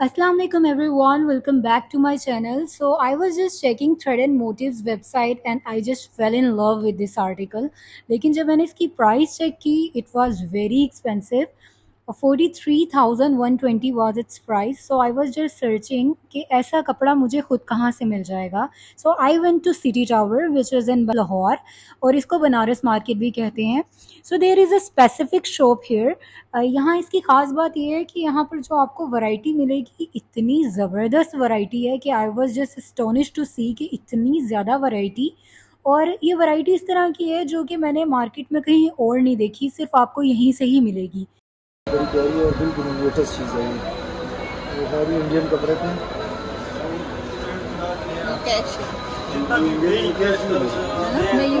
Assalamualaikum everyone welcome back to my channel so I was just checking thread and motives website and I just fell in love with this article लेकिन जब मैंने इसकी price check की it was very expensive 43,120 was its price. So I was just searching कि ऐसा कपड़ा मुझे खुद कहाँ से मिल जाएगा? So I went to City Tower which is in Lahore और इसको बनारस मार्केट भी कहते हैं। There is a specific shop here. Uh, यहाँ इसकी ख़ास बात यह है कि यहाँ पर जो आपको वैरायटी मिलेगी इतनी ज़बरदस्त वैरायटी है कि I was just astonished to see कि इतनी ज़्यादा वैरायटी और ये वैरायटी इस तरह की है जो कि मैंने मार्केट में कहीं और नहीं देखी सिर्फ़ आपको यहीं से ही मिलेगी। बड़ी प्यारी और बिल्कुल लेटेस्ट चीज़ है ये। सारी इंडियन कपड़े थे। कैश इंडियन कैश नहीं,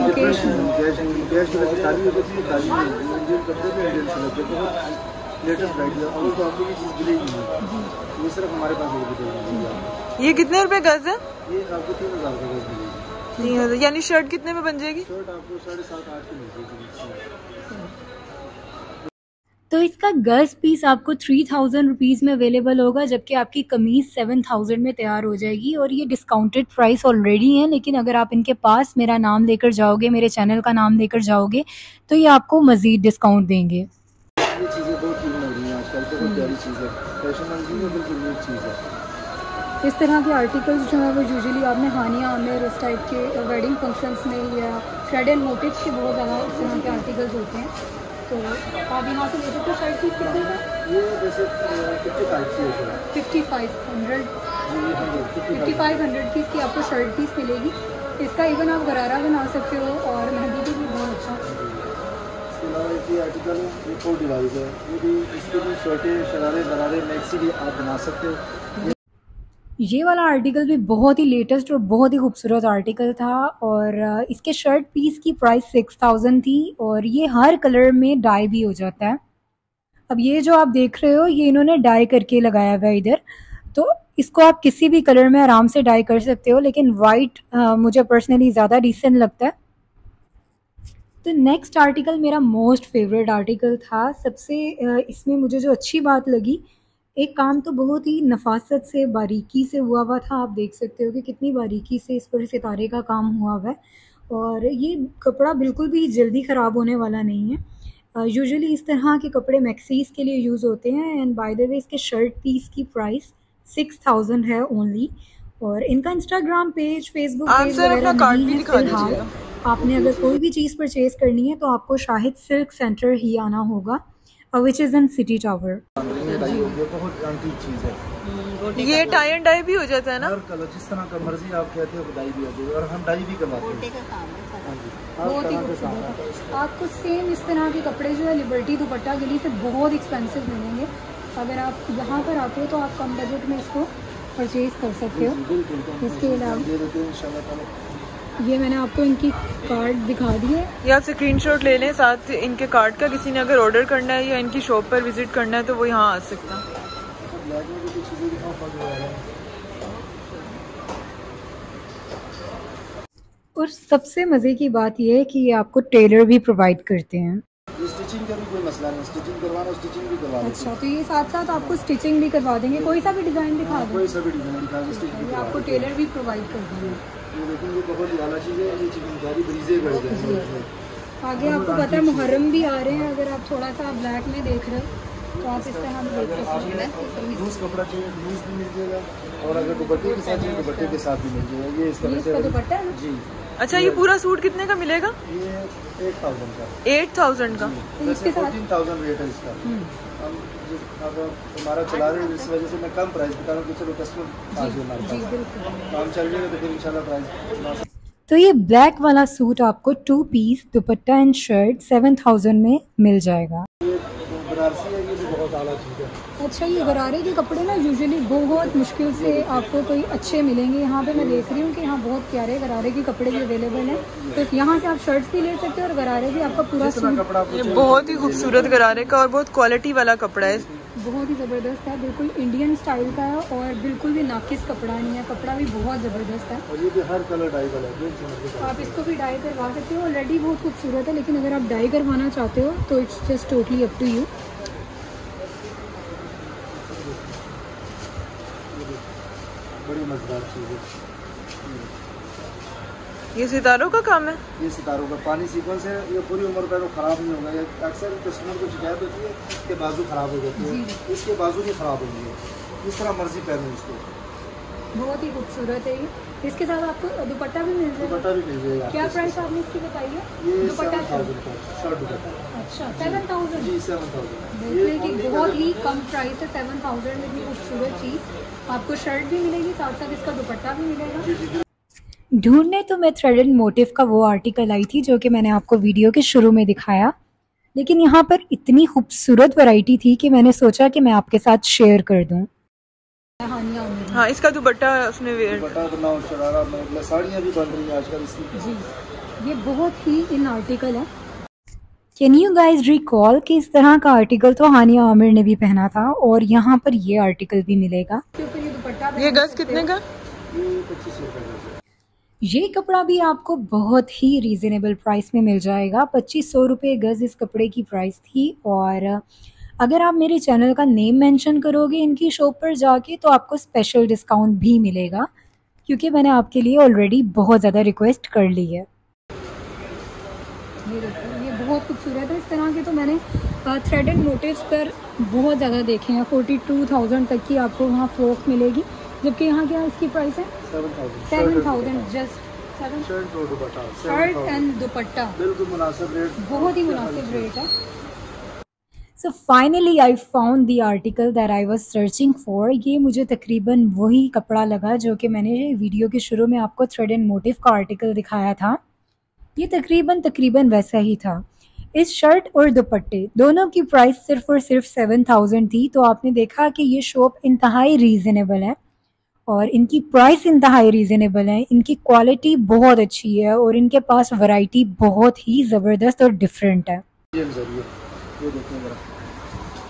ये कितने रुपए गज है? ये आपको तीन हज़ार का गज मिलेगी। तीन हज़ार। यानी शर्ट कितने में बन जाएगी? शर्ट आपको साढ़े सात आठ की मिल जाएगी। तो इसका गर्ल्स पीस आपको थ्री थाउज़ेंड रुपीज़ में अवेलेबल होगा जबकि आपकी कमीज़ सेवन थाउज़ेंड में तैयार हो जाएगी और ये डिस्काउंटेड प्राइस ऑलरेडी है लेकिन अगर आप इनके पास मेरा नाम लेकर जाओगे मेरे चैनल का नाम लेकर जाओगे तो ये आपको मज़ीद डिस्काउंट देंगे। ये चीज़ें बहुत यूज़ रही हैं आजकल बहुत प्यारी चीज़ है। फ़ैशन बिल्कुल यूज़ चीज़ है। इस तरह के आर्टिकल्स जो है वो यूजुअली आपने हानिया आमिर इस टाइप के वेडिंग फ़ंक्शंस में या थ्रेड एंड मोटिव्स के बहुत ज़्यादा इस तरह के आर्टिकल्स होते हैं। तो आप यहाँ से लेते तो शर्ट पीस कितने का? ये जैसे फिफ्टी फाइव की है fifty five hundred fifty five hundred की आपको शर्ट पीस मिलेगी। इसका इवन आप गरारा बना सकते हो और मेहंदी भी बहुत अच्छा। इसके अलावा ये आर्टिकल ये फोर डिवाइस है। ये भी इसके भी शर्टें शरारे बरारे मैक्सी भी आप बना सकते हो। ये वाला आर्टिकल भी बहुत ही लेटेस्ट और बहुत ही खूबसूरत आर्टिकल था और इसके शर्ट पीस की प्राइस सिक्स थाउज़ेंड थी और ये हर कलर में डाई भी हो जाता है। अब ये जो आप देख रहे हो, ये इन्होंने डाई करके लगाया हुआ है इधर। तो इसको आप किसी भी कलर में आराम से डाई कर सकते हो, लेकिन वाइट मुझे पर्सनली ज़्यादा डिसेंट लगता है। तो नेक्स्ट आर्टिकल मेरा मोस्ट फेवरेट आर्टिकल था। सबसे इसमें मुझे जो अच्छी बात लगी एक काम तो बहुत ही नफासत से बारीकी से हुआ हुआ था आप देख सकते हो कि कितनी बारीकी से इस पर सितारे का काम हुआ हुआ है। और ये कपड़ा बिल्कुल भी जल्दी ख़राब होने वाला नहीं है। यूजुअली इस तरह के कपड़े मैक्सीज के लिए यूज़ होते हैं एंड बाय द वे इसके शर्ट पीस की प्राइस सिक्स थाउज़ेंड है ओनली और इनका इंस्टाग्राम पेज फेसबुक पेज वगैरह नहीं है फ़िलहाल। आपने अगर कोई भी चीज़ परचेज करनी है तो आपको शाहिद सिल्क सेंटर ही आना होगा which is in city tower dye होगी, ये बहुत एंटीक चीज़ है। ये टाई एंड डाई भी हो जाता है ना? हर कलर जिस तरह का मर्ज़ी आप कहते हो डाई भी है और हम डाई भी करवाते हैं। हाँ बहुत ही के आपको सेम इस तरह के कपड़े जो है लिबर्टी दुपट्टा गली से बहुत एक्सपेंसिव मिलेंगे। अगर आप यहाँ पर आते हो तो आप कम बजट में इसको परचेज कर सकते हो। इसके अलावा ये मैंने आपको इनकी कार्ड दिखा दी है। ये आप स्क्रीनशॉट ले लें साथ इनके कार्ड का किसी ने अगर ऑर्डर करना है या इनकी शॉप पर विज़िट करना है तो वो यहाँ आ सकता। है और सबसे मज़े की बात यह है कि ये आपको टेलर भी प्रोवाइड करते हैं। मसला नहीं स्टिचिंग करवाना स्टिचिंग भी करवा अच्छा तो ये साथ साथ आपको स्टिचिंग भी करवा देंगे। कोई सा भी डिज़ाइन दिखा दो दें। कोई सा भी डिज़ाइन दिखा दो आपको टेलर भी प्रोवाइड कर देंगे। ये हैं। ये बहुत ही आला चीज़ है ये चिकनकारी ब्रीजे बढ़ जाएँगे। आगे आपको पता है मुहर्रम भी आ रहे हैं अगर आप थोड़ा सा ब्लैक में देख रहे हो। तो आप इस तरह भी देख सकते हैं। लूज कपड़ा चाहिए लूज भी मिल जाएगा और अगर दुपट्टे के साथ चाहिए दुपट्टे के साथ भी मिल जाएगा। ये इसका दुपट्टा है? जी। अच्छा ये पूरा सूट कितने का मिलेगा? ये एट थाउज़ेंड का। एट थाउज़ेंड का। वैसे इसके साथ- फोर्टीन थाउज़ेंड रेट है इसका। अब हमारा चला रहे हैं इस वजह से मैं कम प्राइस बता रहा हूँ चलो कस्टमर काम चल जाएगा तो फिर इंशाल्लाह प्राइस तो ये ब्लैक वाला सूट आपको two piece dupatta and shirt seven thousand में मिल जाएगा। ये बनारसी है आला चीज़ है। अच्छा ये गरारे के कपड़े ना यूजुअली बहुत मुश्किल से आपको कोई अच्छे मिलेंगे। यहाँ पे मैं देख रही हूँ कि यहाँ बहुत प्यारे गरारे के कपड़े भी अवेलेबल हैं। तो यहाँ से आप शर्ट्स भी ले सकते हो और गरारे भी आपका पूरा कपड़ा ये बहुत ही खूबसूरत गरारे का और बहुत क्वालिटी वाला कपड़ा है। बहुत ही ज़बरदस्त है बिल्कुल इंडियन स्टाइल का है और बिल्कुल भी नाकिस कपड़ा नहीं है। कपड़ा भी बहुत ज़बरदस्त है। और ये भी हर कलर डाई वाला है बिल्कुल समझ के। आप इसको भी डाई करवा सकते हो। ऑलरेडी बहुत खूबसूरत है लेकिन अगर आप डाई करवाना चाहते हो तो it's just totally up to you बड़ी मज़ेदार चीज़ है। ये सितारों का काम है? ये सितारों का पानी सीक्वेंस है ये पूरी उम्र का तो ख़राब नहीं होगा। अक्सर कस्टमर को शिकायत होती है कि बाजू ख़राब हो जाती है। इसके बाजू नहीं ख़राब होंगे। इस तरह मर्ज़ी पहनो इसको बहुत ही खूबसूरत है ये। इसके साथ आपको दुपट्टा भी मिल जाएगा। दुपट्टा भी मिल जाएगा। क्या प्राइस आपने इसकी बताई है? ये दुपट्टा शर्ट दुपट्टा। अच्छा। सेवन थाउज़ेंड जी सेवन थाउज़ेंड देखिए कि बहुत ही कम प्राइस है सेवन थाउज़ेंड में इतनी खूबसूरत चीज़। आपको शर्ट भी मिलेगी साथ साथ इसका दुपट्टा भी मिलेगा। ढूँढने तो मैं थ्रेड एंड मोटिव का वो आर्टिकल आई थी जो कि मैंने आपको वीडियो के शुरू में दिखाया। लेकिन यहाँ पर इतनी खूबसूरत वैरायटी थी कि मैंने सोचा कि मैं आपके साथ शेयर कर दूँ। हाँ इसका दुपट्टा उसने वेयर दुपट्टा में साड़ियाँ भी बन रही हैं आजकल इसकी। जी ये बहुत ही इन आर्टिकल है। कैन यू गाइज़ रिकॉल कि इस तरह का आर्टिकल तो हानिया आमिर ने भी पहना था और यहाँ पर ये आर्टिकल भी मिलेगा? ये गज कितने का? ये कपड़ा भी आपको बहुत ही रीज़नेबल प्राइस में मिल जाएगा। पच्चीस सौ रुपये गज़ इस कपड़े की प्राइस थी और अगर आप मेरे चैनल का नेम मेंशन करोगे इनकी शॉप पर जाके तो आपको स्पेशल डिस्काउंट भी मिलेगा क्योंकि मैंने आपके लिए ऑलरेडी बहुत ज़्यादा रिक्वेस्ट कर ली है। बहुत खूबसूरत है। इस तरह के तो मैंने थ्रेड एंड मोटिव्स पर बहुत ज़्यादा देखे हैं। फोर्टी टू थाउज़ेंड तक की आपको वहाँ फ्रॉक मिलेगी। जबकि यहाँ क्या इसकी प्राइस है? Seven thousand just seven shirt और दुपट्टा शर्ट 7,000 एंड दुपट्टा। बिल्कुल मुनासिब रेट बहुत ही मुनासिब रेट है। So finally I found the article that I was searching for ये मुझे तकरीबन वही कपड़ा लगा जो कि मैंने वीडियो के शुरू में आपको थ्रेड एंड मोटिव का आर्टिकल दिखाया था। ये तकरीबन तकरीबन वैसा ही था। इस शर्ट और दुपट्टे, दोनों की प्राइस सिर्फ़ और सिर्फ़ सेवन थाउज़ेंड थी तो आपने देखा कि ये शॉप इंतहाई रीज़नेबल है और इनकी प्राइस इंतहाई रीज़नेबल है। इनकी क्वालिटी बहुत अच्छी है और इनके पास वैरायटी बहुत ही ज़बरदस्त और डिफरेंट है। ये ज़रिए ये देखिए जरा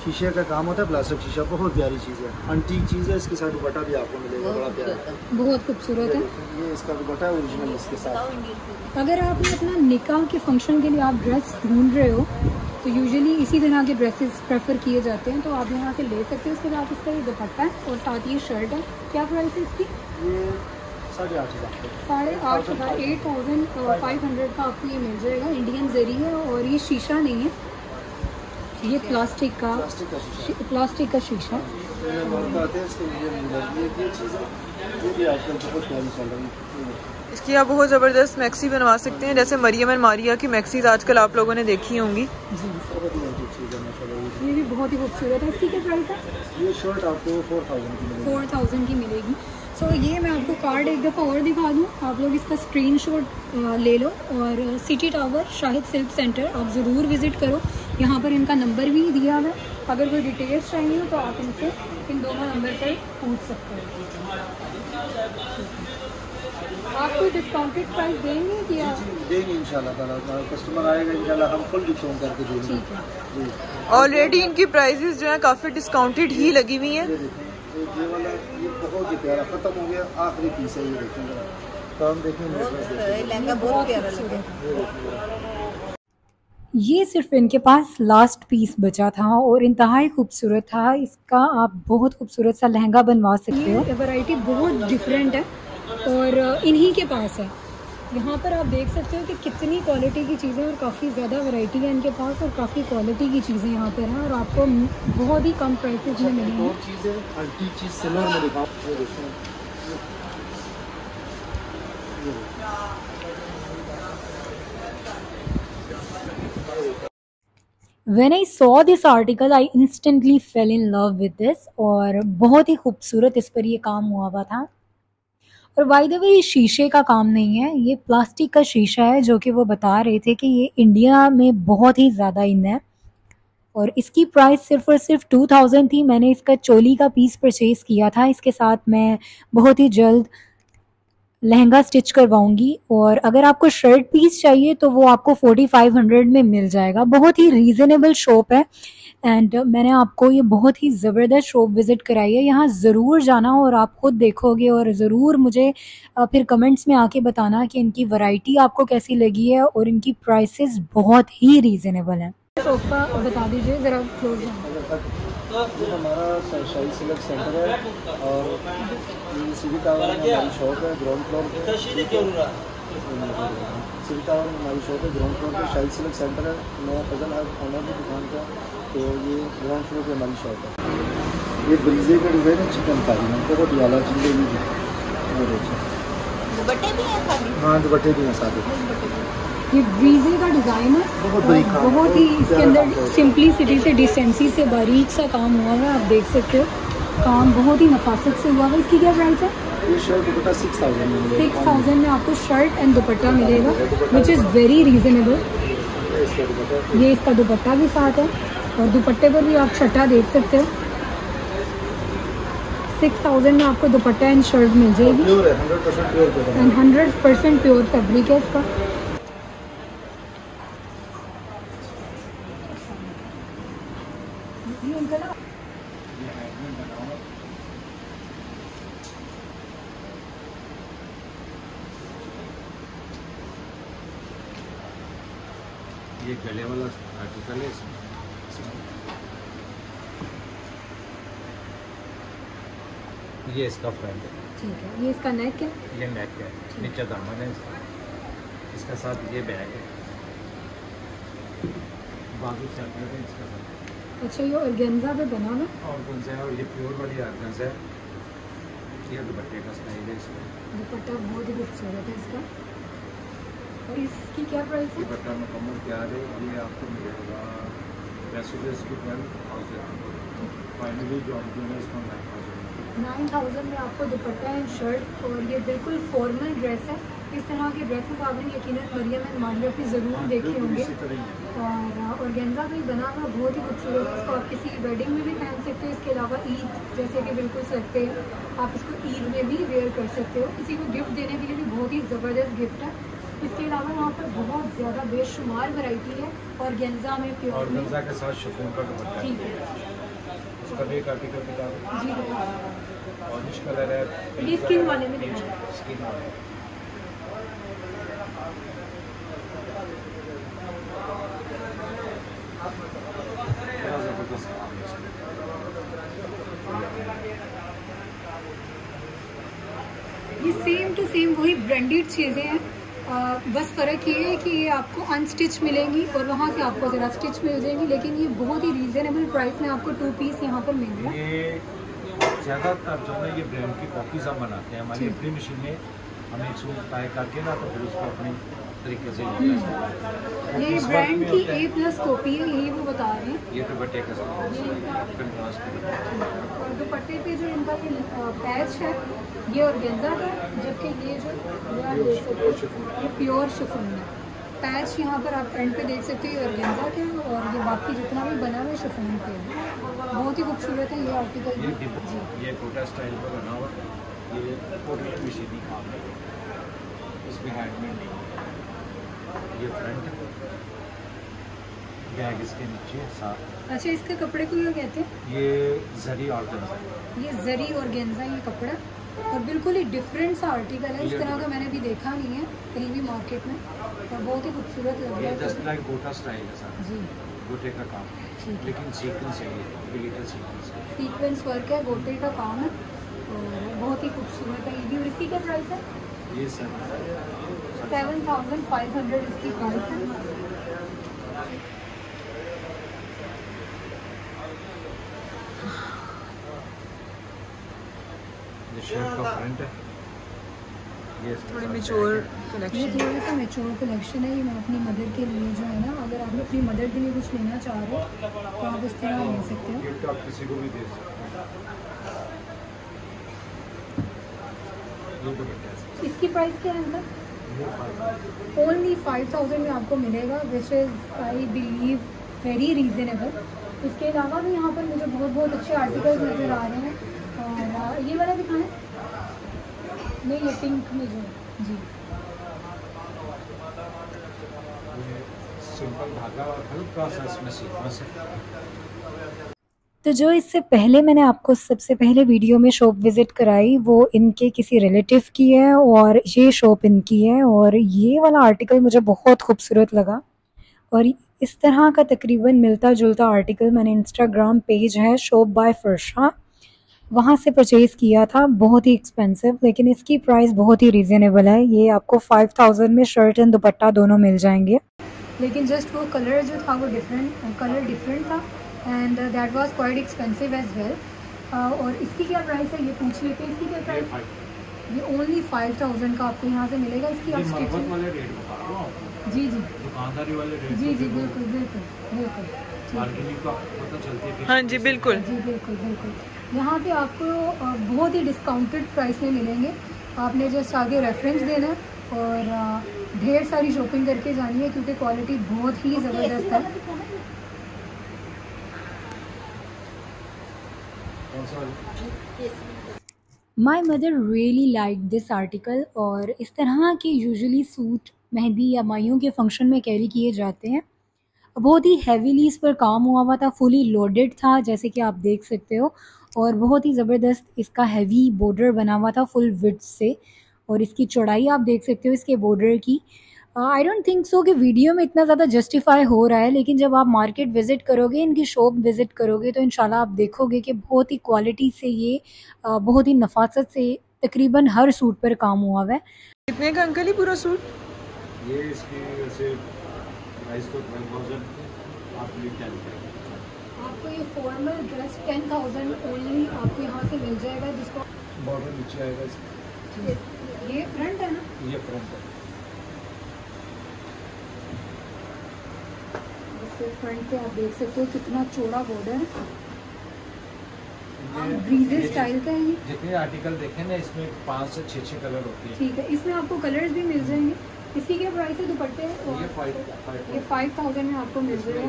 शीशे का काम होता है प्लास्टिक शीशा बहुत प्यारी चीज़ है। अंटीक चीज़ है इसके साथ दुपट्टा भी आपको मिलेगा बड़ा प्यारा। बहुत खूबसूरत है। ये इसका दुपट्टा है ओरिजिनल इसके साथ। अगर आपने अपना निकाह के फ़ंक्शन के लिए आप ड्रेस ढूंढ रहे हो तो यूजुअली इसी तरह के ड्रेसेस प्रेफर किए जाते हैं तो आप यहाँ से ले सकते हो। उसके साथ इसका ये दुपट्टा है और साथ ये शर्ट है। क्या प्राइस है इसकी? साढ़े आठ हज़ार। का साढ़े आठ हज़ार एट थाउज़ेंड फाइव हंड्रेड का आपको ये मिल जाएगा। इंडियन जरी है और ये शीशा नहीं है। ये प्लास्टिक का प्लास्टिक का शीशा। इसके लिए मिलर ये ये चीज़ है ये भी आजकल बहुत प्यारी चल रही है ये देखिए। इसकी आप बहुत ज़बरदस्त मैक्सी बनवा सकते हैं जैसे मरियम एंड मारिया की मैक्सीज आजकल आप लोगों ने देखी होंगी। जी। बहुत ही अच्छी चीज़ है माशाल्लाह ये भी बहुत ही खूबसूरत है। इसकी क्या प्राइस है? ये। ये शर्ट आपको फोर थाउज़ेंड की मिलेगी। फोर थाउज़ेंड की मिलेगी। सो ये मैं आपको कार्ड एक दफ़ा और दिखा दूँ। आप लोग इसका स्क्रीनशॉट ले लो और city tower Shahid silk centre आप ज़रूर विज़िट करो। यहाँ पर इनका नंबर भी दिया हुआ है। अगर कोई डिटेल्स चाहिए हो तो आप इनसे इन दोनों नंबर पर पूछ सकते हो। आप कोई डिस्काउंटेड प्राइस देंगे कि आप? देंगे इंशाल्लाह कस्टमर आएगा इंशाल्लाह हम फुल डिस्काउंट करके देंगे। है। ऑलरेडी इनकी प्राइजेस जो है काफ़ी डिस्काउंटेड ही लगी हुई हैं। ये वाला ये बहुत ही प्यारा ख़त्म हो गया आखिरी पीस है ये देखें जरा। तो हम देखें नेकलेस देखें लहंगा बहुत प्यारा लगा ये सिर्फ़ इनके पास लास्ट पीस बचा था और इंतहाई खूबसूरत था। इसका आप बहुत खूबसूरत सा लहंगा बनवा सकते हो। वैरायटी बहुत डिफरेंट है और इन्हीं के पास है। यहाँ पर आप देख सकते हो कि कितनी क्वालिटी की चीज़ें और काफ़ी ज़्यादा वैरायटी है इनके पास और काफ़ी क्वालिटी की चीज़ें यहाँ पर हैं और आपको बहुत ही कम प्राइसेस में मिलेंगी और चीज़ें अंटीक चीज़ सिल्वर में दिखाओ ये देखें ये देखें। When I saw this article, I instantly fell in love with this और बहुत ही खूबसूरत इस पर ये काम हुआ हुआ था। और बाय द वे ये शीशे का काम नहीं है ये प्लास्टिक का शीशा है जो कि वो बता रहे थे कि ये इंडिया में बहुत ही ज़्यादा इन है। और इसकी प्राइस सिर्फ़ और सिर्फ़ टू थाउज़ेंड थी मैंने इसका चोली का पीस परचेज़ किया था इसके साथ मैं बहुत ही जल्द लहंगा स्टिच करवाऊँगी और अगर आपको शर्ट पीस चाहिए तो वो आपको फोर्टी फाइव हंड्रेड में मिल जाएगा। बहुत ही रीज़नेबल शॉप है एंड मैंने आपको ये बहुत ही ज़बरदस्त शॉप विज़िट कराई है। यहाँ ज़रूर जाना और आप खुद देखोगे और ज़रूर मुझे फिर कमेंट्स में आके बताना कि इनकी वैरायटी आपको कैसी लगी है और इनकी प्राइसेस बहुत ही रीज़नेबल हैं। शॉप का बता दीजिए ज़रा क्लोज ये हमारा शाही सिल्क सेंटर है और ये टावर में हमारी शॉप है ग्राउंड फ्लोर पे। सिविक टावर में हमारी शॉप है ग्राउंड फ्लोर पे शाही सिल्क सेंटर है। मैं फजल है ऑनर की दुकान का तो ये ग्राउंड फ्लोर पे हमारी शॉप है। ये ब्रीजे का डिज़ाइन है चिकन कारी में चीज़ें भी बहुत अच्छा दुपट्टे भी हैं हाँ दुपट्टे भी हैं साथ ये ब्रीजे का डिज़ाइन है बहुत है, बहुत ही इसके अंदर काम है। सिंपलिसिटी से डिसेंसी से बारीक सा काम हुआ है आप देख सकते हो। काम बहुत ही नफासत से हुआ है। इसकी क्या प्राइस है? सिक्स थाउज़ेंड में आपको शर्ट एंड दुपट्टा मिलेगा विच इज़ वेरी रीजनेबल ये इसका दुपट्टा भी साथ है और दुपट्टे पर भी आप छठा देख सकते हो। सिक्स थाउज़ेंड में आपको दुपट्टा एंड शर्ट मिल जाएगी। And hundred percent pure fabric है इसका। ये गले वाला आर्टिकल है इसमें? ये इसका फ्रंट है। ठीक है ये इसका नेक है? ये नेक है नीचे दामन है इसका। इसका साथ ये बैग है। बाजू सेपरेट है इसका। साथ अच्छा ये ऑर्गेन्जा पे बना ना। और कौन सा है और ये प्योर वाली आर्गन्स है। ये दुपट्टे का स्टाइल है इसमें। दुपट्टा बहुत ही खूबसूरत है इसका। और इसकी क्या प्राइस है? दुपट्टा मुकम्मल तैयार है ये आपको मिलेगा वैसे तो इसकी ट्वेल्व थाउज़ेंड फाइनली जो आप जो है इसका नाइन थाउज़ेंड नाइन थाउज़ेंड में आपको दुपट्टा एंड शर्ट और ये बिल्कुल फॉर्मल ड्रेस है। इस तरह के ड्रेसेस आपने यकीनन मरियम एंड मारिया पे ज़रूर देखे होंगे। और ऑर्गेन्जा भी बना हुआ बहुत ही खूबसूरत है। इसको आप किसी वेडिंग में भी पहन सकते हो इसके अलावा ईद जैसे कि बिल्कुल सर पे आप इसको ईद में भी वेयर कर सकते हो। किसी को गिफ्ट देने के लिए भी बहुत ही ज़बरदस्त गिफ्ट है। इसके अलावा यहाँ पर बहुत ज़्यादा बेशुमार वैरायटी है में और प्योर में। गंजा के साथ का दुपट्टा ठीक है। उसका भी एक आर्टिकल दिखा जी। ऑरेंज कलर है। स्किन वाले में स्किन वाले बड़ा ज़बरदस्त काम है इसका। ये सेम टू सेम वही ब्रांडेड चीज़ें हैं। बस फ़र्क ये है कि ये आपको अनस्टिच मिलेंगी और वहाँ से आपको ज़रा स्टिच मिल जाएँगी लेकिन ये बहुत ही रीज़नेबल प्राइस में आपको टू पीस यहाँ पर मिल रहा है। ये ज़्यादातर जो है ये ब्रांड की कॉपीज हम बनाते हैं। हमारी अपनी मशीन में हमें सूट टाई करके ना तो फिर उसको अपने तरीके से करते ये ब्रांड की ए प्लस कॉपी है यही वो बता रहे हैं। ये दुपट्टे का साथ कंट्रास्ट और दुपट्टे पे जो इनका पैच है ये ऑर्गेन्जा का जबकि ये जो ये हो प्योर शिफॉन है। पैच यहाँ पर आप एंड पे देख सकते हो ये ऑर्गेन्जा के और ये बाकी जितना भी बना हुआ है शिफॉन है। बहुत ही खूबसूरत है ये आर्टिकल ये जी। ये कोटा स्टाइल पर बना हुआ है। ये टोटली मशीनी काम है। इसमें हैंडमेड नहीं है। ये फ्रंट बैग इसके नीचे साथ। अच्छा इसके कपड़े को क्या कहते हैं? ये जरी ऑर्गन्स है ये जरी और गेंजा ये कपड़ा। और बिल्कुल ही डिफरेंट सा आर्टिकल है। इस तरह का मैंने अभी देखा नहीं है कहीं भी मार्केट में। और बहुत ही खूबसूरत लग रहा जस्ट लाइक गोटा स्टाइल है सर। जी। गोटे का काम। है। लेकिन सीक्वेंस है ये सीक्वेंस है। सीक्वेंस वर्क है गोटे का काम है। और बहुत ही खूबसूरत है। ये भी और इसकी क्या प्राइस है? ये sir seven thousand five hundred इसकी प्राइस है ये शर्ट का फ्रंट है। ये इसके थोड़ी मेच्योर बैग ये थोड़ा सा मेच्योर कलेक्शन है ये मैं अपनी मदर के लिए जो है ना अगर आप अपनी मदर के लिए कुछ लेना चाह रहे हो तो आप इस तरह ले सकते हो। आप किसी को भी दे सकते हैं। दुपट्टा है। सर। इसकी प्राइस क्या है मतलब? ये फाइव ओनली फाइव थाउज़ेंड में आपको मिलेगा which is I believe very reasonable इसके अलावा भी यहाँ पर मुझे बहुत बहुत अच्छे आर्टिकल्स नज़र आ रहे हैं। ये वाला दिखाएँ? नहीं, ये पिंक में जो जी। सिंपल धागा और हल्का सा इसमें सीक्वेंस है तो जो इससे पहले मैंने आपको सबसे पहले वीडियो में शॉप विज़िट कराई, वो इनके किसी रिलेटिव की है और ये शॉप इनकी है और ये वाला आर्टिकल मुझे बहुत खूबसूरत लगा। और इस तरह का तकरीबन मिलता जुलता आर्टिकल मैंने इंस्टाग्राम पेज है शॉप बाय फर्शा वहाँ से परचेज़ किया था, बहुत ही एक्सपेंसिव लेकिन इसकी प्राइस बहुत ही रीज़नेबल है। ये आपको फाइव थाउज़ेंड में शर्ट एंड दुपट्टा दोनों मिल जाएँगे। लेकिन जस्ट वो कलर जो था वो डिफरेंट कलर डिफरेंट था। And that was quite expensive as well और इसकी क्या प्राइस है? ये पूछ लेते हैं इसकी क्या प्राइस ये ओनली फाइव थाउज़ेंड का आपको यहाँ से मिलेगा इसकी आप स्टिचिंग। जी जी। दुकानदारी वाले रेट जी जी बिल्कुल बिल्कुल बिल्कुल। ठीक है। है हाँ जी बिल्कुल। जी बिल्कुल बिल्कुल। यहाँ पे आपको बहुत ही डिस्काउंटेड प्राइस में मिलेंगे। आपने जस्ट आगे रेफरेंस देना है और ढेर सारी शॉपिंग करके जानी है क्योंकि क्वालिटी बहुत ही ज़बरदस्त है कौन सा वाला? My mother really like this article और इस तरह के यूजुअली सूट मेहंदी या माइयों के फ़ंक्शन में कैरी किए जाते हैं। बहुत ही हैवीली इस पर काम हुआ हुआ था फुली लोडेड था, जैसे कि आप देख सकते हो। और बहुत ही ज़बरदस्त इसका हैवी बॉर्डर बना हुआ था फुल विड्थ से। और इसकी चौड़ाई आप देख सकते हो, इसके बॉर्डर की। आई डोंट थिंक सो कि वीडियो में इतना ज़्यादा जस्टिफाई हो रहा है लेकिन जब आप मार्केट विज़िट करोगे इनकी शॉप विज़िट करोगे तो इन आप देखोगे कि बहुत ही क्वालिटी से ये बहुत ही नफासत से तकरीबन हर सूट पर काम हुआ हुआ है। कितने का अंकल ही पूरा सूट ये इसकी वैसे प्राइस तो ट्वेल्व थाउज़ेंड आप आपको ये formal dress ten thousand only आपको यहाँ से मिल जाएगा जिसको बॉर्डर नीचे आएगा इसका। ये फ्रंट है ना? ये फ्रंट है। इसके फ्रंट पे आप देख सकते हो कितना चौड़ा बॉर्डर है। ब्रीजे स्टाइल का है ये। जितने आर्टिकल देखे ना इसमें पाँच से छः छः कलर होती है। ठीक है इसमें आपको कलर्स भी मिल जाएँगे। इसकी क्या प्राइस है दुपट्टे? ये फाइव फाइव ये फाइव थाउज़ेंड में आपको मिल जाएगा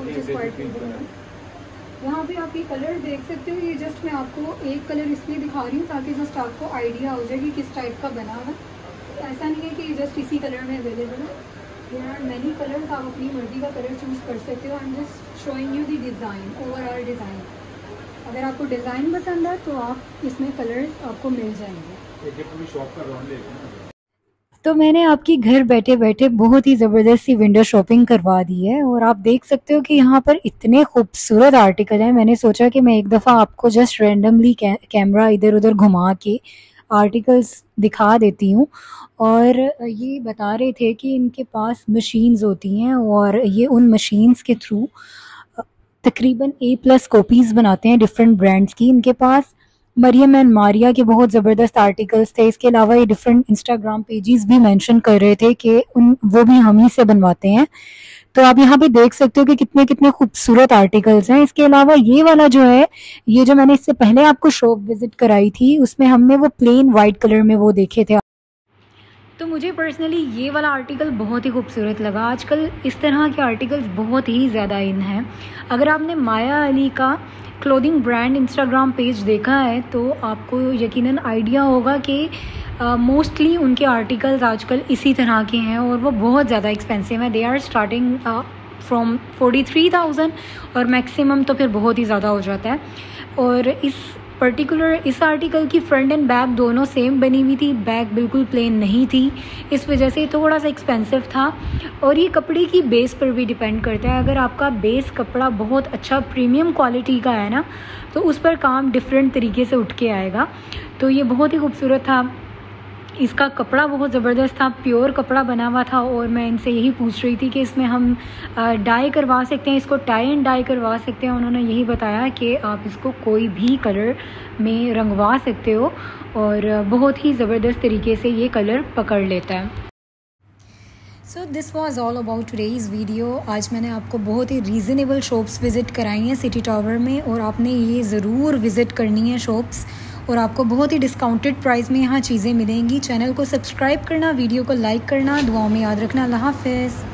यहाँ पे आप ये कलर देख सकते हो ये जस्ट मैं आपको एक कलर इसलिए दिखा रही हूँ ताकि जस्ट आपको आइडिया हो जाए कि किस टाइप का बना हुआ है। ऐसा नहीं है कि जस्ट इसी कलर में अवेलेबल है। देर आर मैनी कलर्स आप अपनी मर्ज़ी का कलर चूज़ कर सकते हो. I am just showing you the design overall design अगर आपको डिज़ाइन पसंद है तो आप इसमें कलर्स आपको मिल जाएँगे. एक ये पूरी शॉप का राउंड लेगा तो। मैंने आपकी घर बैठे बैठे बहुत ही ज़बरदस्त सी विंडो शॉपिंग करवा दी है और आप देख सकते हो कि यहाँ पर इतने खूबसूरत आर्टिकल हैं। मैंने सोचा कि मैं एक दफ़ा आपको जस्ट रैंडमली कैमरा इधर उधर घुमा के आर्टिकल्स दिखा देती हूँ। और ये बता रहे थे कि इनके पास मशीन्स होती हैं और ये उन मशीन्स के थ्रू तकरीबन ए प्लस कॉपीज़ बनाते हैं डिफरेंट ब्रांड्स की इनके पास। मरियम एंड मारिया के बहुत ज़बरदस्त आर्टिकल्स थे। इसके अलावा ये डिफरेंट इंस्टाग्राम पेजेस भी मेंशन कर रहे थे कि उन, वो भी हम ही से बनवाते हैं। तो आप यहाँ पे देख सकते हो कि कितने कितने खूबसूरत आर्टिकल्स हैं। इसके अलावा ये वाला जो है, ये जो मैंने इससे पहले आपको शॉप विज़िट कराई थी, उसमें हमने वो प्लेन वाइट कलर में वो देखे थे तो मुझे पर्सनली ये वाला आर्टिकल बहुत ही खूबसूरत लगा। आजकल इस तरह के आर्टिकल्स बहुत ही ज़्यादा इन हैं। अगर आपने माया अली का क्लोथिंग ब्रांड इंस्टाग्राम पेज देखा है तो आपको यकीनन आइडिया होगा कि मोस्टली uh, उनके आर्टिकल्स आजकल इसी तरह के हैं और वो बहुत ज़्यादा एक्सपेंसिव हैं। They are starting from forty three thousand और मैक्सिमम तो फिर बहुत ही ज़्यादा हो जाता है। और इस पर्टिकुलर इस आर्टिकल की फ्रंट एंड बैक दोनों सेम बनी हुई थी बैक बिल्कुल प्लेन नहीं थी। इस वजह से थोड़ा सा एक्सपेंसिव था। और ये कपड़े की बेस पर भी डिपेंड करता है। अगर आपका बेस कपड़ा बहुत अच्छा प्रीमियम क्वालिटी का है ना तो उस पर काम डिफरेंट तरीके से उठ के आएगा। तो ये बहुत ही खूबसूरत था। इसका कपड़ा बहुत ज़बरदस्त था, प्योर कपड़ा बना हुआ था और मैं इनसे यही पूछ रही थी कि इसमें हम डाई करवा सकते हैं, इसको टाई एंड डाई करवा सकते हैं। उन्होंने यही बताया कि आप इसको कोई भी कलर में रंगवा सकते हो और बहुत ही ज़बरदस्त तरीके से ये कलर पकड़ लेता है। So this was all about today's video आज मैंने आपको बहुत ही रीज़नेबल शॉप्स विज़िट कराई हैं सिटी टावर में और आपने ये ज़रूर विज़िट करनी है शॉप्स और आपको बहुत ही डिस्काउंटेड प्राइस में यहाँ चीज़ें मिलेंगी। चैनल को सब्सक्राइब करना वीडियो को लाइक करना, दुआओं में याद रखना। अल्लाह हाफिज़।